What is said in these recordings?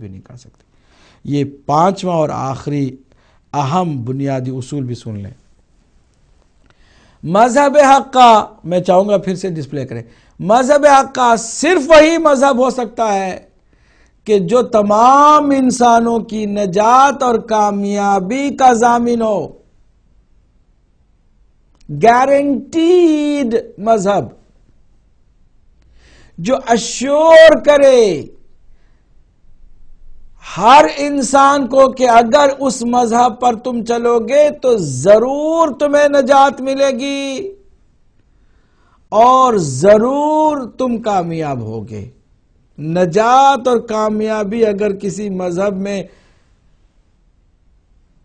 भी नहीं कर सकते। ये पांचवा और आखिरी अहम बुनियादी उसूल भी सुन लें। मज़हब हक का, मैं चाहूँगा फिर से डिस्प्ले करें। मज़हब हक का सिर्फ़ वही मज़हब हो सकता है कि जो तमाम इंसानों की नजात और कामयाबी का जामिन हो। गारंटीड मज़हब। जो अश्योर करे हर इंसान को कि अगर उस मज़हब पर तुम चलोगे तो ज़रूर तुम्हें नजात मिलेगी और ज़रूर तुम कामयाब होगे। नजात और कामयाबी अगर किसी मज़हब में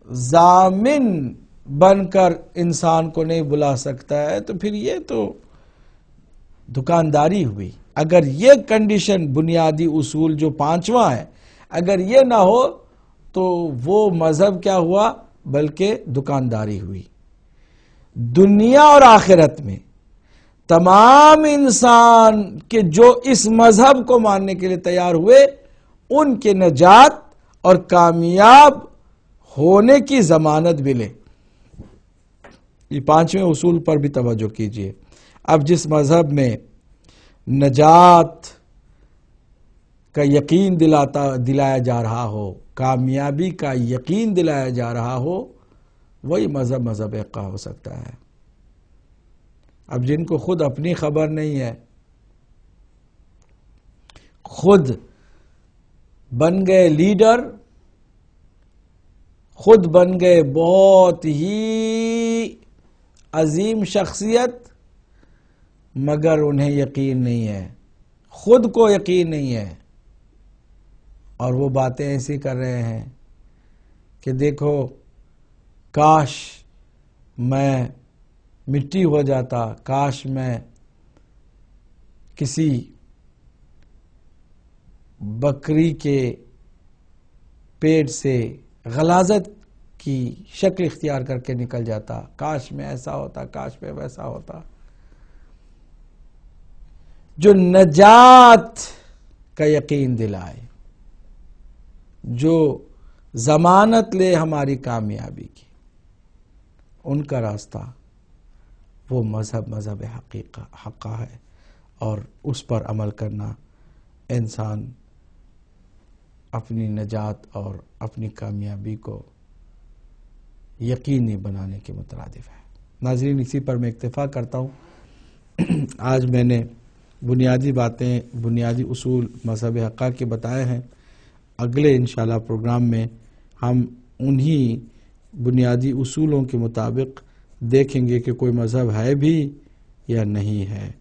जामिन बनकर इंसान को नहीं बुला सकता है तो फिर ये तो दुकानदारी हुई। अगर ये कंडीशन बुनियादी उसूल जो पांचवा है अगर ये ना हो तो वो मज़हब क्या हुआ? बल्कि दुकानदारी हुई। दुनिया और आखिरत में तमाम इंसान के जो इस मज़हब को मानने के लिए तैयार हुए, उनके नजात और कामयाब होने की जमानत मिले ये पाँचवें उसूल पर भी तवज्जो कीजिए। अब जिस मज़हब में नजात का यकीन दिलाता, दिलाया जा रहा हो, कामयाबी का यकीन दिलाया जा रहा हो, वही मज़हब मज़हब का हो सकता है। अब जिनको खुद अपनी खबर नहीं है, खुद बन गए लीडर, खुद बन गए बहुत ही अजीम शख्सियत, मगर उन्हें यकीन नहीं है। खुद को यकीन नहीं है। और वो बातें ऐसी कर रहे हैं कि देखो, काश मैं मिट्टी हो जाता, काश मैं किसी बकरी के पेट से गलाजत की शक्ल इख्तियार करके निकल जाता, काश में ऐसा होता, काश में वैसा होता। जो नजात का यकीन दिलाए। जो जमानत ले हमारी कामयाबी की, उनका रास्ता वो मज़हब मज़हब हकीका हक़ा है और उस पर अमल करना इंसान अपनी नजात और अपनी कामयाबी को यकीनी बनाने के मुतरदफ है। नाजरीन, इसी पर मैं इतफ़ा करता हूँ। आज मैंने बुनियादी बातें, बुनियादी असूल मज़हब हक़ा के बताए हैं। अगले इन प्रोग्राम में हम उन्हीं बुनियादी असूलों के मुताबिक देखेंगे कि कोई मज़हब है भी या नहीं है।